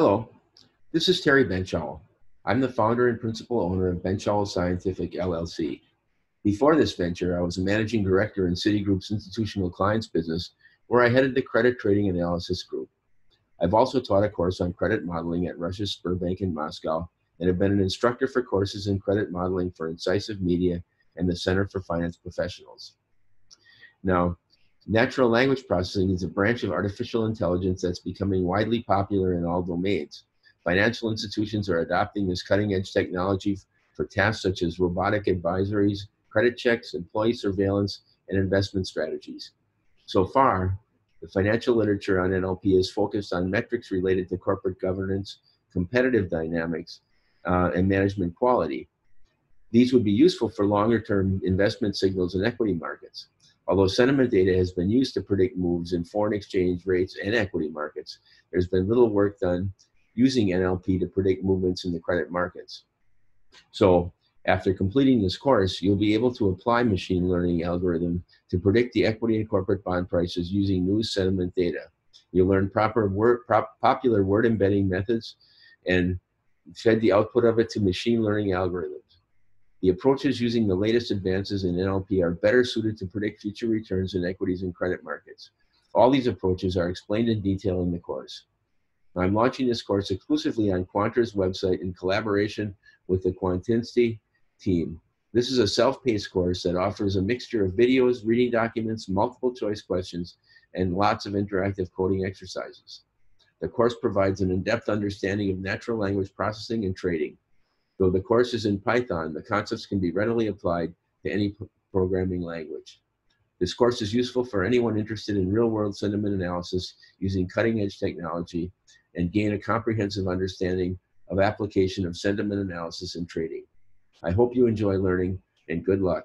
Hello, this is Terry Benzschawel. I'm the founder and principal owner of Benzschawel Scientific LLC. Before this venture, I was a managing director in Citigroup's institutional clients business, where I headed the credit trading analysis group. I've also taught a course on credit modeling at Russia's Sberbank in Moscow and have been an instructor for courses in credit modeling for Incisive Media and the Center for Finance Professionals. Now, natural language processing is a branch of artificial intelligence that's becoming widely popular in all domains. Financial institutions are adopting this cutting edge technology for tasks such as robotic advisories, credit checks, employee surveillance, and investment strategies. So far, the financial literature on NLP is focused on metrics related to corporate governance, competitive dynamics, uh, and management quality. These would be useful for longer term investment signals in equity markets. Although sentiment data has been used to predict moves in foreign exchange rates and equity markets, there's been little work done using NLP to predict movements in the credit markets. So after completing this course, you'll be able to apply machine learning algorithm to predict the equity and corporate bond prices using news sentiment data. You'll learn proper word, prop, popular word embedding methods and fed the output of it to machine learning algorithms. The approaches using the latest advances in NLP are better suited to predict future returns in equities and credit markets. All these approaches are explained in detail in the course. I'm launching this course exclusively on Quantra's website in collaboration with the QuantInsti team. This is a self-paced course that offers a mixture of videos, reading documents, multiple choice questions, and lots of interactive coding exercises. The course provides an in-depth understanding of natural language processing and trading. Though the course is in Python, the concepts can be readily applied to any programming language. This course is useful for anyone interested in real-world sentiment analysis using cutting-edge technology and gain a comprehensive understanding of application of sentiment analysis and trading. I hope you enjoy learning and good luck.